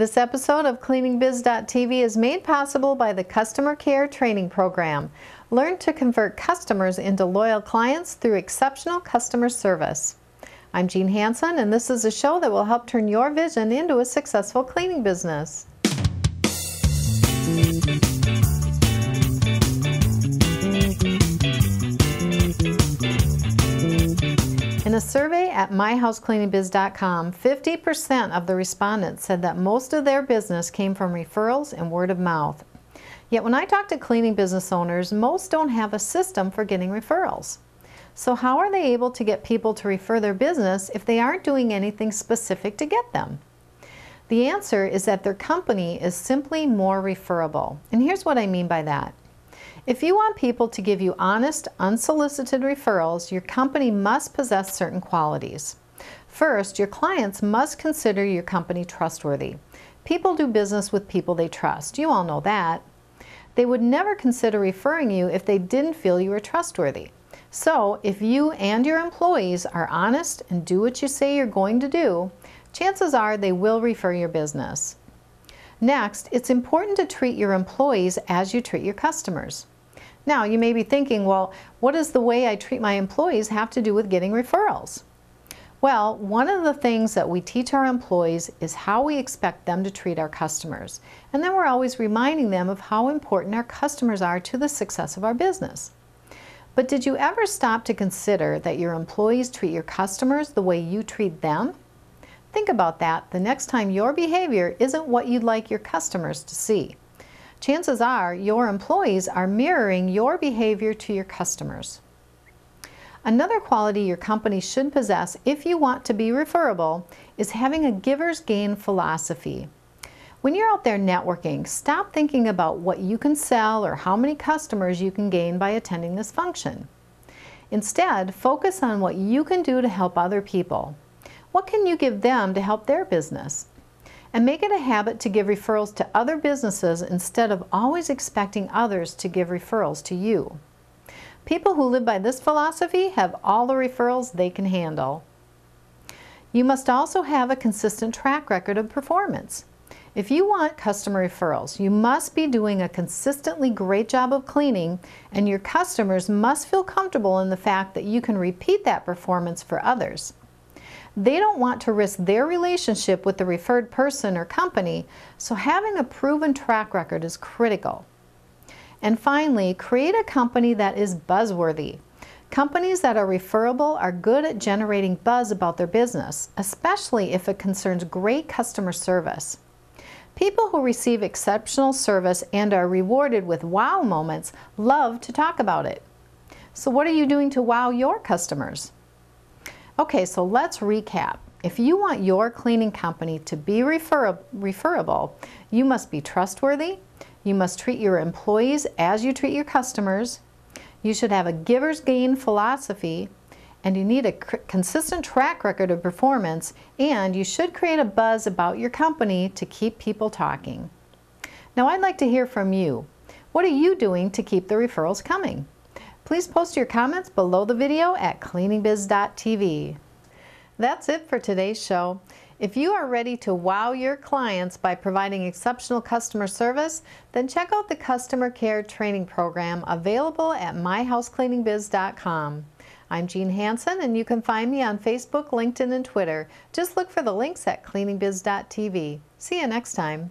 This episode of CleaningBiz.tv is made possible by the Customer Care Training Program. Learn to convert customers into loyal clients through exceptional customer service. I'm Jean Hanson, and this is a show that will help turn your vision into a successful cleaning business. In a survey at myhousecleaningbiz.com, 50% of the respondents said that most of their business came from referrals and word of mouth. Yet when I talk to cleaning business owners, most don't have a system for getting referrals. So how are they able to get people to refer their business if they aren't doing anything specific to get them? The answer is that their company is simply more referable. And here's what I mean by that. If you want people to give you honest, unsolicited referrals, your company must possess certain qualities. First, your clients must consider your company trustworthy. People do business with people they trust. You all know that. They would never consider referring you if they didn't feel you were trustworthy. So, if you and your employees are honest and do what you say you're going to do, chances are they will refer your business. Next, it's important to treat your employees as you treat your customers. Now, you may be thinking, well, what does the way I treat my employees have to do with getting referrals? Well, one of the things that we teach our employees is how we expect them to treat our customers. And then we're always reminding them of how important our customers are to the success of our business. But did you ever stop to consider that your employees treat your customers the way you treat them? Think about that the next time your behavior isn't what you'd like your customers to see chances are your employees are mirroring your behavior to your customers. Another quality your company should possess if you want to be referable is having a giver's gain philosophy. When you're out there networking, stop thinking about what you can sell or how many customers you can gain by attending this function. Instead, focus on what you can do to help other people. What can you give them to help their business? and make it a habit to give referrals to other businesses instead of always expecting others to give referrals to you. People who live by this philosophy have all the referrals they can handle. You must also have a consistent track record of performance. If you want customer referrals, you must be doing a consistently great job of cleaning and your customers must feel comfortable in the fact that you can repeat that performance for others. They don't want to risk their relationship with the referred person or company, so having a proven track record is critical. And finally, create a company that is buzzworthy. Companies that are referable are good at generating buzz about their business, especially if it concerns great customer service. People who receive exceptional service and are rewarded with wow moments love to talk about it. So what are you doing to wow your customers? Okay, so let's recap. If you want your cleaning company to be refer referable, you must be trustworthy, you must treat your employees as you treat your customers, you should have a giver's gain philosophy, and you need a consistent track record of performance, and you should create a buzz about your company to keep people talking. Now I'd like to hear from you. What are you doing to keep the referrals coming? Please post your comments below the video at cleaningbiz.tv. That's it for today's show. If you are ready to wow your clients by providing exceptional customer service, then check out the Customer Care Training Program available at myhousecleaningbiz.com. I'm Jean Hanson, and you can find me on Facebook, LinkedIn, and Twitter. Just look for the links at cleaningbiz.tv. See you next time.